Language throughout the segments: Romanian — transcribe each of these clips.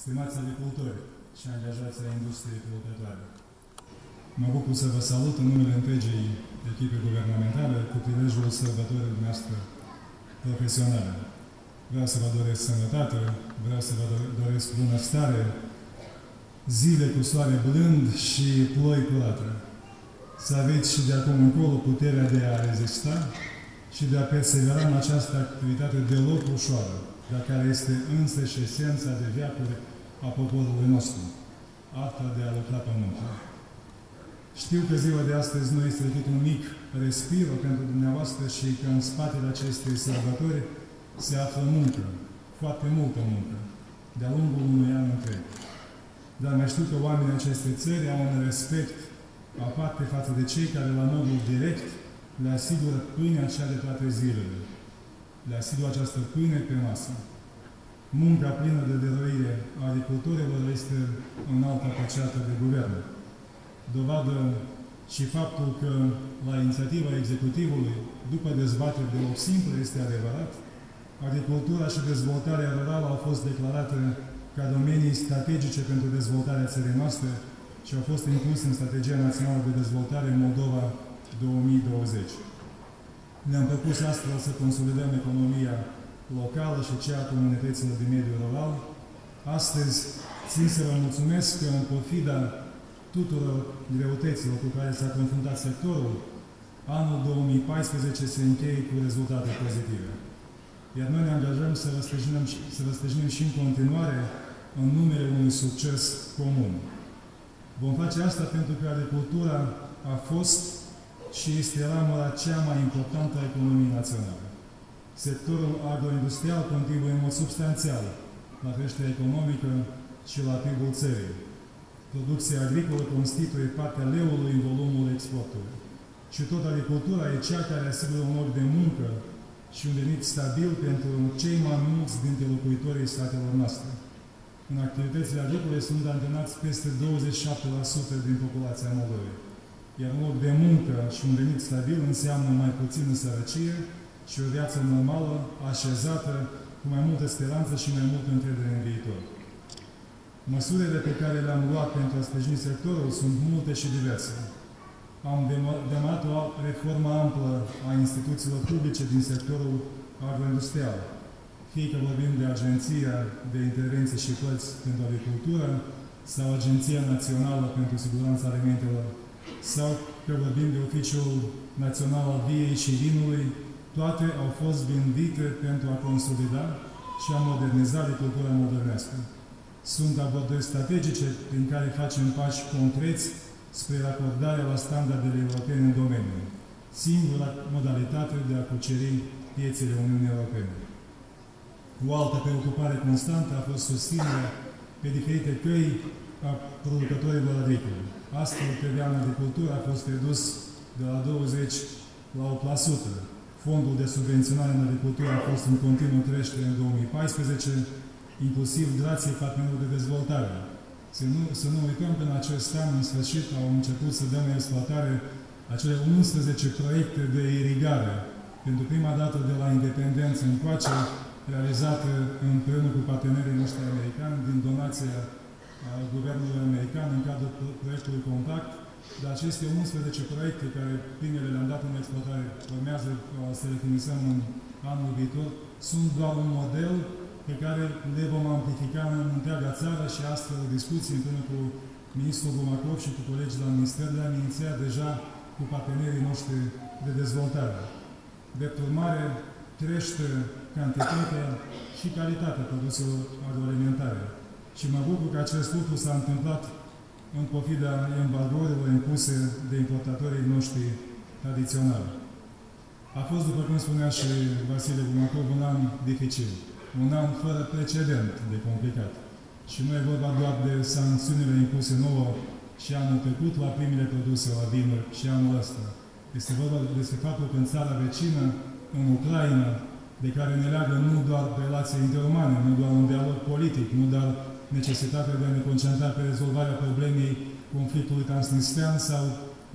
stimați agricultori și angajați ai industriei producătoare. Mă bucur să vă salut în numele întregii echipe guvernamentale cu prilejul sărbătorii noastre profesionale. Vreau să vă doresc sănătate, vreau să vă doresc bunăstare, zile cu soare blând și ploi curate. Să aveți și de acum încolo puterea de a rezista și de a persevera în această activitate deloc ușoară, dar care este însă și esența de viacuri a poporului nostru, arta de a lucra pământul. Știu că ziua de astăzi nu este decât un mic respir pentru dumneavoastră și că în spatele acestei sărbători se află muncă, foarte multă muncă, de-a lungul unui an întreg. Dar mai știu că oamenii acestei țări au un respect aparte față de cei care la modul direct le asigură pâinea cea de toate zilele. Le asigură această pâine pe masă. Munca plină de dăruire a agricultorilor este în alta apreciată de guvern. Dovadă și faptul că la inițiativa executivului, după dezbatere de o simplă, este adevărat, agricultura și dezvoltarea rurală au fost declarate ca domenii strategice pentru dezvoltarea țării noastre și au fost incluse în Strategia Națională de Dezvoltare Moldova 2020. Ne-am propus astfel să consolidăm economia locală și cea a comunităților din mediul rural. Astăzi țin să vă mulțumesc că în pofida tuturor greutăților cu care s-a confruntat sectorul, anul 2014 se încheie cu rezultate pozitive. Iar noi ne angajăm să vă să vă și în continuare în numele unui succes comun. Vom face asta pentru că agricultura a fost și este ramura cea mai importantă a economiei naționale. Sectorul agroindustrial contribuie în mod substanțial la creșterea economică și la PIB-ul țării. Producția agricolă constituie partea leului în volumul exportului. Și tot agricultura e cea care asigură un loc de muncă și un venit stabil pentru cei mai mulți dintre locuitorii statelor noastre. În activitățile agricole sunt antrenați peste 27% din populația Moldovei. Iar un loc de muncă și un venit stabil înseamnă mai puțină sărăcie și o viață normală, așezată, cu mai multă speranță și mai multă încredere în viitor. Măsurile pe care le-am luat pentru a sprijini sectorul sunt multe și diverse. Am demarat o reformă amplă a instituțiilor publice din sectorul agroindustrial, fie că vorbim de Agenția de Intervenție și Plăți pentru Agricultură sau Agenția Națională pentru Siguranța Alimentelor sau că vorbim de Oficiul Național al Viei și Vinului, toate au fost gândite pentru a consolida și a moderniza agricultura modernească. Sunt abordări strategice prin care facem pași concreți spre racordarea la standardele europene în domeniu, singura modalitate de a cuceri piețele Uniunii Europene. O altă preocupare constantă a fost susținerea pe diferite căi a producătorilor agricoli. Astfel, TVA în agricultură a fost redus de la 20 la 8%. Fondul de subvenționare în agricultură a fost în continuă creștere în 2014, inclusiv grație partenerilor de dezvoltare. Să nu, să nu uităm că în acest an, în sfârșit, au început să dăm exploatare acele 11 proiecte de irigare. Pentru prima dată de la independență încoace, realizate împreună cu partenerii noștri americani din donația Guvernului American în cadrul proiectului Contact, dar aceste 11 proiecte care primele le-am dat în exploatare urmează să le finisăm în anul viitor, sunt doar un model pe care le vom amplifica în întreaga țară și astfel discuții împreună cu ministrul Gumacov și cu colegii la Minister le-am inițiat deja cu partenerii noștri de dezvoltare. De urmare, crește cantitatea și calitatea produselor agroalimentare. Și mă bucur că acest lucru s-a întâmplat în pofida embargorilor impuse de importatorii noștri tradiționali. A fost, după cum spunea și Vasile Bumacov, un an dificil, un an fără precedent de complicat. Și nu e vorba doar de sancțiunile impuse nouă și anul trecut la primele produse la vinuri și anul ăsta. Este vorba despre faptul că în țara vecină, în Ucraina, de care ne leagă nu doar relații interumane, nu doar un dialog politic, nu doar necesitatea de a ne concentra pe rezolvarea problemei conflictului transnistrian sau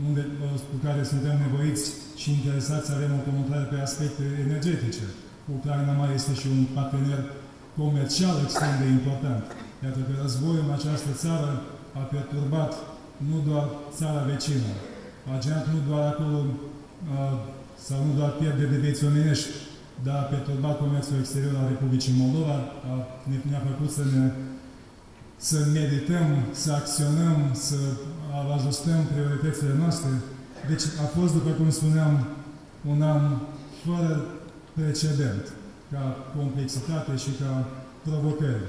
unde, cu care suntem nevoiți și interesați să avem o comunicare pe aspecte energetice. Ucraina mai este și un partener comercial extrem de important. Iată că războiul în această țară a perturbat nu doar țara vecină, a generat nu doar acolo, sau nu doar pierde de vieți omenești, dar a perturbat comerțul exterior al Republicii Moldova, a, ne-a făcut să ne să medităm, să acționăm, să ajustăm prioritățile noastre. Deci a fost, după cum spuneam, un an fără precedent, ca complexitate și ca provocări.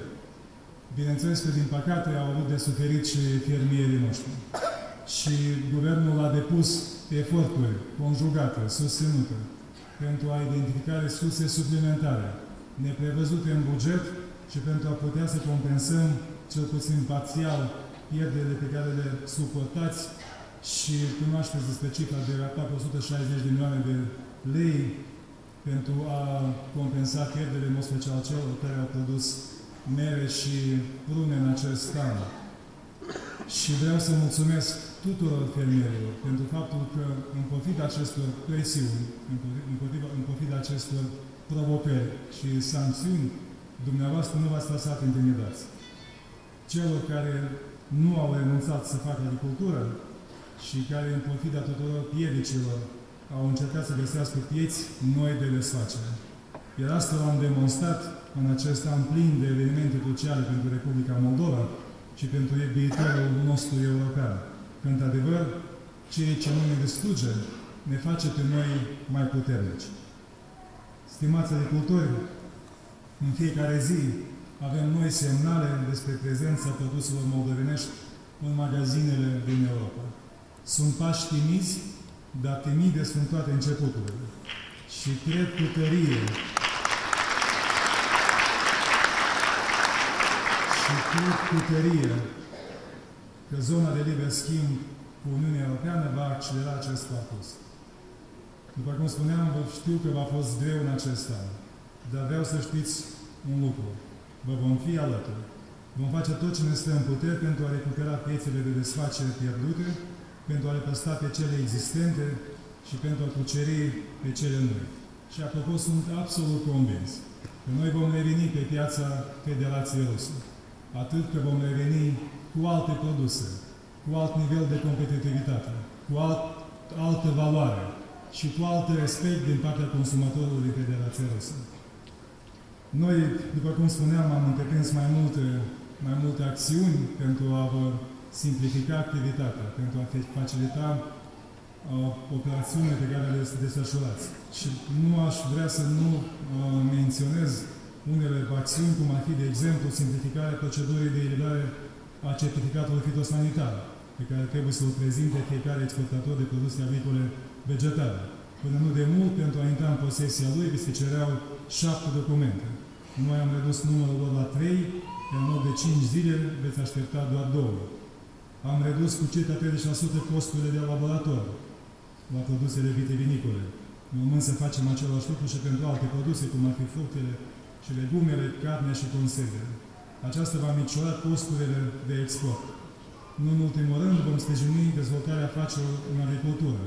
Bineînțeles că, din păcate, au avut de suferit și fermierii noștri. Și guvernul a depus eforturi conjugate, susținute, pentru a identifica resurse suplimentare, neprevăzute în buget și pentru a putea să compensăm, cel puțin parțial, pierderile pe care le suportați și cunoașteți despre cifra de aproape 160 de milioane de lei pentru a compensa pierderile, în mod special celor care au produs mere și prune în acest an. Și vreau să mulțumesc tuturor fermierilor pentru faptul că, în pofida acestor presiuni, în pofida, în pofida acestor provocări și sancțiuni, dumneavoastră nu v-ați lăsat intimidați. Celor care nu au renunțat să facă agricultură și care, în pofida tuturor piedicilor, au încercat să găsească pieți noi de desfacere. Iar asta am demonstrat în acest an plin de evenimente cruciale pentru Republica Moldova și pentru viitorul nostru european. Că, într-adevăr, ceea ce nu ne distruge ne face pe noi mai puternici. Stimați agricultori, în fiecare zi avem noi semnale despre prezența produselor moldovenești în magazinele din Europa. Sunt pași timizi, dar timide sunt toate începuturile. Și cred cu tărie și cred cu tărie că zona de liber schimb cu Uniunea Europeană va accelera acest parcurs. După cum spuneam, știu că v-a fost greu în acest an, dar vreau să știți un lucru. Vă vom fi alături. Vom face tot ce ne stă în putere pentru a recupera piețele de desfacere pierdute, pentru a le păstra pe cele existente și pentru a cuceri pe cele noi. Și apropo, sunt absolut convins că noi vom reveni pe piața Federației Rusă. Atât că vom reveni cu alte produse, cu alt nivel de competitivitate, cu alt, altă valoare și cu alt respect din partea consumatorului din Federația Rusă. Noi, după cum spuneam, am întreprins mai multe, mai multe acțiuni pentru a vă simplifica activitatea, pentru a facilita uh, operațiunile pe care le desfășurați. Și nu aș vrea să nu uh, menționez unele acțiuni, cum ar fi, de exemplu, simplificarea procedurii de eliberare a certificatului fitosanitar, pe care trebuie să-l prezinte fiecare exportator de produse agricole vegetale. Până nu de mult, pentru a intra în posesia lui, vi se cereau șapte documente. Noi am redus numărul lor la trei, iar în loc de cinci zile veți aștepta doar două. Am redus cu circa 30% costurile de laborator la produsele vitivinicole. Urmând să facem același lucru și pentru alte produse, cum ar fi fructele și legumele, carnea și conservele. Aceasta va micșora costurile de export. Nu în ultimul rând, vom sprijini dezvoltarea afacerilor în agricultură.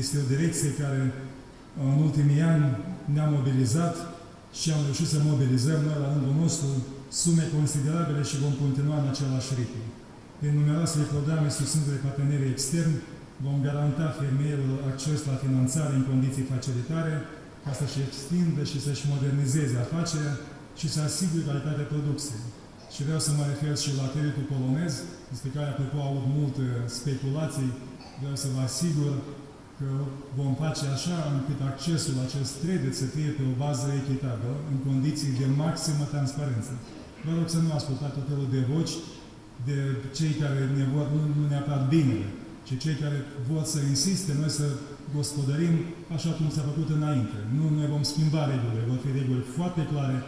Este o direcție care în ultimii ani ne-a mobilizat și am reușit să mobilizăm noi la rândul nostru sume considerabile și vom continua în același ritm. Prin numeroasele programe susținute de partenerii externi, vom garanta fermierilor acces la finanțare în condiții facilitare ca să-și extindă și să-și modernizeze afacerea și să asigure calitatea producției. Și vreau să mă refer și la creditul polonez, despre care, apropo, au avut multe speculații. Vreau să vă asigur că vom face așa încât accesul la acest credit să fie pe o bază echitabilă, în condiții de maximă transparență. Vă rog să nu ascultați tot felul de voci de cei care ne vor nu, nu neapărat bine, ci cei care vor să insiste noi să gospodărim așa cum s-a făcut înainte. Nu noi vom schimba regulile, vor fi reguli foarte clare,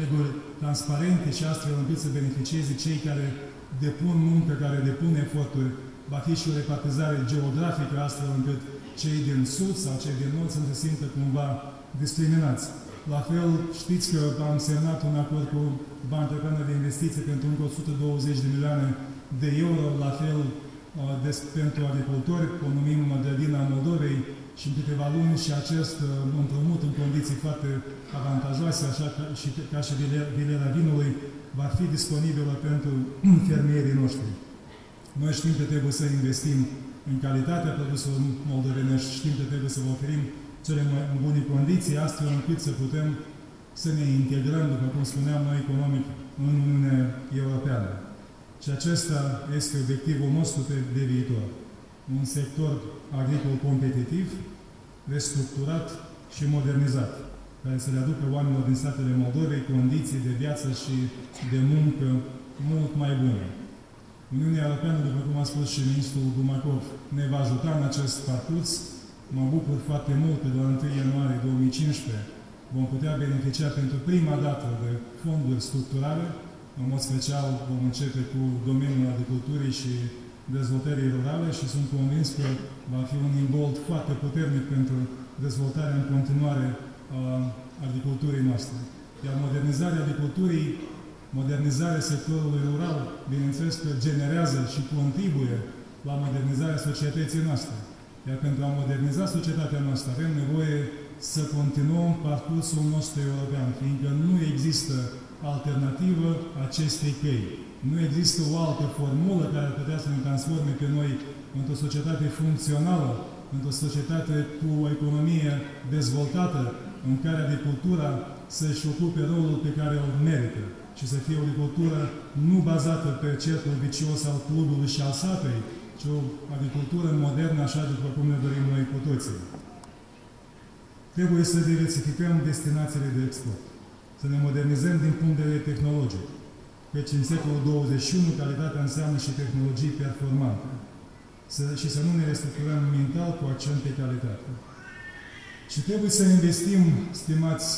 reguli transparente și astfel încât să beneficieze cei care depun muncă, care depun eforturi, va fi și o repartizare geografică astfel încât cei din sud sau cei din nord să nu se simtă cumva discriminați. La fel, știți că am semnat un acord cu Banca Europeană de Investiții pentru încă 120 de milioane de euro, la fel uh, des, pentru agricultori, o numim Grădina Moldovei și în câteva luni și acest uh, împrumut în condiții foarte avantajoase, așa ca și, ca și Vilera Vinului, va fi disponibilă pentru fermierii noștri. Noi știm că trebuie să investim în calitatea produselor moldovenești, știm că trebuie să vă oferim cele mai bune condiții, astfel încât să putem să ne integrăm, după cum spuneam noi, economic în Uniunea Europeană. Și acesta este obiectivul nostru de, de viitor. Un sector agricol competitiv, restructurat și modernizat, care să le aducă oamenilor din statele Moldovei condiții de viață și de muncă mult mai bune. Uniunea Europeană, după cum a spus și ministrul Gumacov, ne va ajuta în acest parcurs. Mă bucur foarte mult că de la 1 ianuarie 2015 vom putea beneficia pentru prima dată de fonduri structurale. În mod special vom începe cu domeniul agriculturii și dezvoltării rurale și sunt convins că va fi un imbold foarte puternic pentru dezvoltarea în continuare a agriculturii noastre. Iar modernizarea agriculturii, modernizarea sectorului rural, bineînțeles că generează și contribuie la modernizarea societății noastre. Iar pentru a moderniza societatea noastră avem nevoie să continuăm parcursul nostru european, fiindcă nu există alternativă acestei căi. Nu există o altă formulă care ar putea să ne transforme pe noi într-o societate funcțională, într-o societate cu o economie dezvoltată, în care agricultura să-și ocupe rolul pe care îl merită și să fie o agricultură nu bazată pe cercul vicios al clubului și al satei, ci o agricultură modernă, așa după cum ne dorim noi cu toții. Trebuie să diversificăm destinațiile de export, să ne modernizăm din punct de vedere tehnologic, deci în secolul 21 calitatea înseamnă și tehnologii performante să, și să nu ne restructurăm mental cu accent pe calitate. Și trebuie să investim, stimați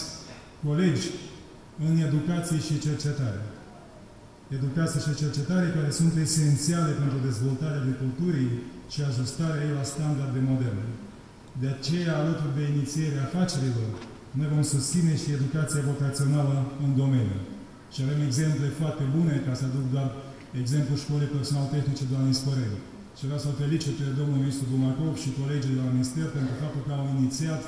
colegi, în educație și cercetare. Educație și cercetare care sunt esențiale pentru dezvoltarea agriculturii și ajustarea ei la standarde moderne. De aceea, alături de inițierea afacerilor, noi vom susține și educația vocațională în domeniu. Și avem exemple foarte bune, ca să aduc doar exemplul școlii personal-tehnice de la Nisporel. Și vreau să-l felicit pe domnul ministru Bumacov și colegii de la Minister pentru faptul că au inițiat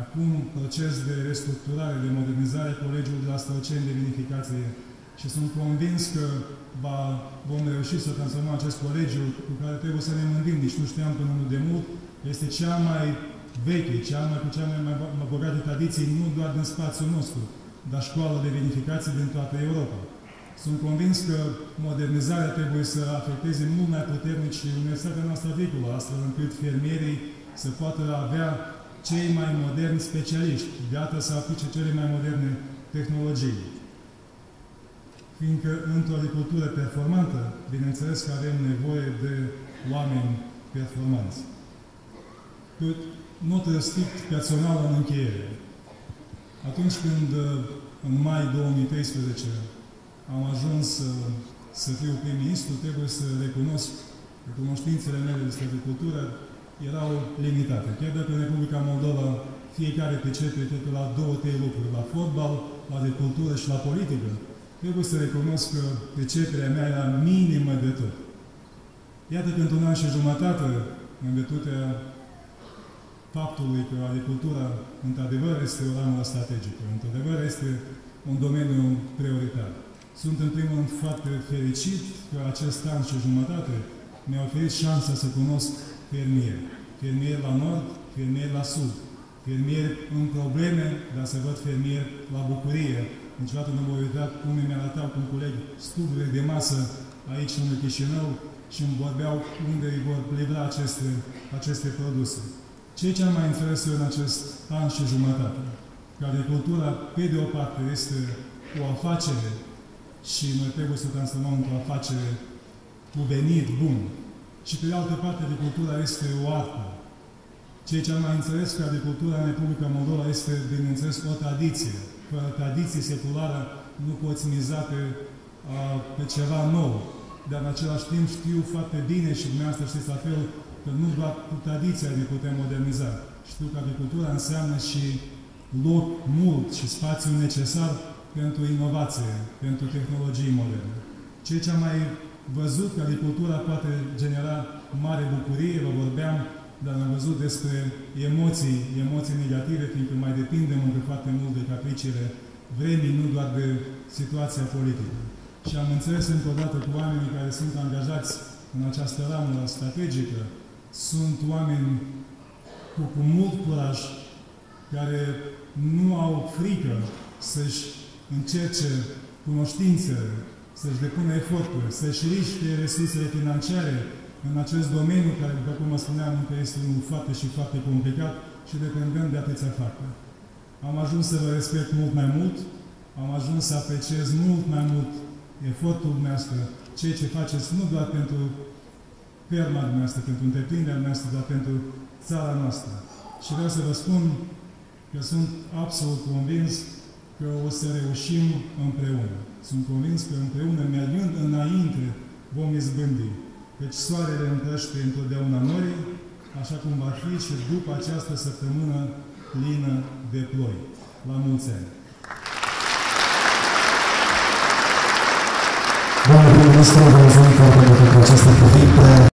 acum proces de restructurare, de modernizare a colegiului de la Stălceni de vinificație. Și sunt convins că va, vom reuși să transformăm acest colegiu cu care trebuie să ne mândim, nici nu știam până nu de mult, este cea mai veche, cea mai cu cea mai, mai, mai bogată tradiție, nu doar din spațiul nostru, dar școală de vinificație din toată Europa. Sunt convins că modernizarea trebuie să afecteze mult mai puternic și Universitatea noastră agricolă, astfel încât fermierii să poată avea cei mai moderni specialiști, gata să aplice cele mai moderne tehnologii. Fiindcă într-o agricultură performantă, bineînțeles că avem nevoie de oameni performanți. Cu notă strict personală în încheiere. Atunci când în mai 2013 am ajuns să, să fiu prim-ministru, trebuie să recunosc că cunoștințele mele despre agricultură erau limitate. Chiar dacă în Republica Moldova fiecare pricepe totul la două, trei lucruri, la fotbal, la agricultură și la politică, trebuie să recunosc că priceperea mea era minimă de tot. Iată că într-un an și jumătate, în virtutea faptului că agricultura, într-adevăr, este o ramură strategică, într-adevăr, este un domeniu prioritar. Sunt, în primul rând, foarte fericit că acest an și jumătate mi-a oferit șansa să cunosc fermieri. Fermieri la nord, fermieri la sud. Fermieri în probleme, dar să văd fermieri la bucurie. Niciodată nu mă uita cum mi arătau cu un coleg stuburile de masă aici în Chișinău și îmi vorbeau unde îi vor livra aceste, aceste produse. Ce ce am mai înțeles eu în acest an și jumătate? Că agricultura, pe de o parte, este o afacere și noi trebuie să o transformăm într-o afacere cu venit bun. Și pe de altă parte, agricultura este o artă. Ceea ce am mai înțeles că agricultura în Republica Moldova este, bineînțeles, o tradiție. Fără tradiție seculară nu poți miza pe, a, pe ceva nou. Dar în același timp știu foarte bine și dumneavoastră știți la fel că nu doar cu tradiția ne putem moderniza. Știu că agricultura înseamnă și loc mult și spațiu necesar pentru inovație, pentru tehnologii moderne. Ceea ce am mai văzut că agricultura poate genera mare bucurie, vă vorbeam, dar am văzut despre emoții, emoții negative, fiindcă mai depindem încă foarte mult de capriciile vremii, nu doar de situația politică. Și am înțeles încă o dată cu oamenii care sunt angajați în această ramură strategică, sunt oameni cu, cu mult curaj, care nu au frică să-și încerce cunoștințele, să-și depună eforturi, să-și riște resursele financiare în acest domeniu, care, după cum mă spuneam, încă este unul foarte și foarte complicat și dependent de atâția factori. Am ajuns să vă respect mult mai mult, am ajuns să apreciez mult mai mult efortul dumneavoastră, ceea ce faceți nu doar pentru ferma dumneavoastră, pentru întreprinderea noastră, dar pentru țara noastră. Și vreau să vă spun că sunt absolut convins că o să reușim împreună. Sunt convins că împreună, mergând înainte, vom izbândi. Deci soarele împrăște întotdeauna nori, așa cum va fi și după această săptămână plină de ploi. La mulți ani! Domnule prim-ministru, vă mulțumim foarte mult pentru această